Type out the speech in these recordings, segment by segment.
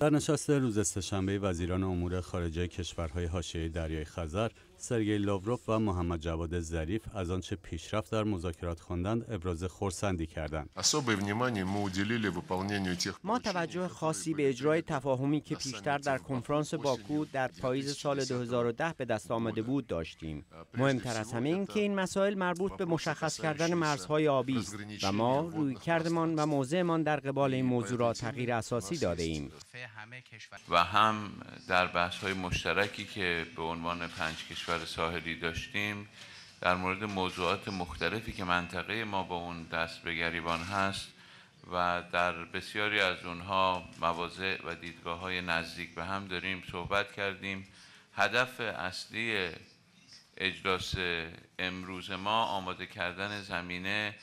در نشست روز سهشنبه وزیران امور خارجه کشورهای حاشیه دریای خزر سرگئی لاوروف و محمد جواد ظریف از آنچه پیشرفت در مذاکرات خواندند ابراز خرسندی کردند. ما توجه خاصی به اجرای تفاهمی که پیشتر در کنفرانس باکو در پاییز سال 2010 به دست آمده بود داشتیم. مهمتر از همه این که این مسائل مربوط به مشخص کردن مرزهای آبی است و ما روی کردمان و موضعمان در قبال این موضوع را تغییر اساسی داده ایم. و هم در بحث های مشترکی که به عنوان پنج کشور ساحلی داشتیم در مورد موضوعات مختلفی که منطقه ما با اون دست به گریبان هست و در بسیاری از اونها مواضع و دیدگاه های نزدیک به هم داریم صحبت کردیم. هدف اصلی اجلاس امروز ما آماده کردن زمینه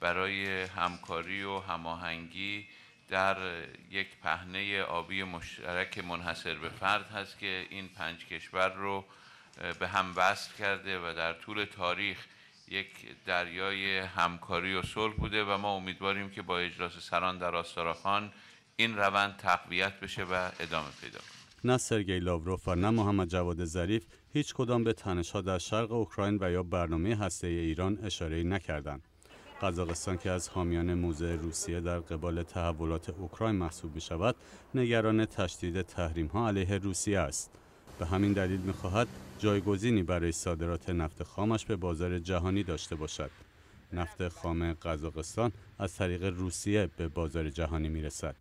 برای همکاری و هماهنگی در یک پهنه آبی مشترک منحصر به فرد هست که این پنج کشور رو به هم وصل کرده و در طول تاریخ یک دریای همکاری و صلح بوده و ما امیدواریم که با اجلاس سران در آستاراخان این روند تقویت بشه و ادامه پیدا کنه نه سرگئی لاوروف و نه محمد جواد ظریف هیچ کدام به تنشها در شرق اوکراین و یا برنامه هسته ایران اشاره نکردند. قزاقستان که از حامیان موضع روسیه در قبال تحولات اوکراین محسوب می شود نگران تشدید تحریم ها علیه روسیه است به همین دلیل می خواهد جایگزینی برای صادرات نفت خامش به بازار جهانی داشته باشد. نفت خام قزاقستان از طریق روسیه به بازار جهانی می رسد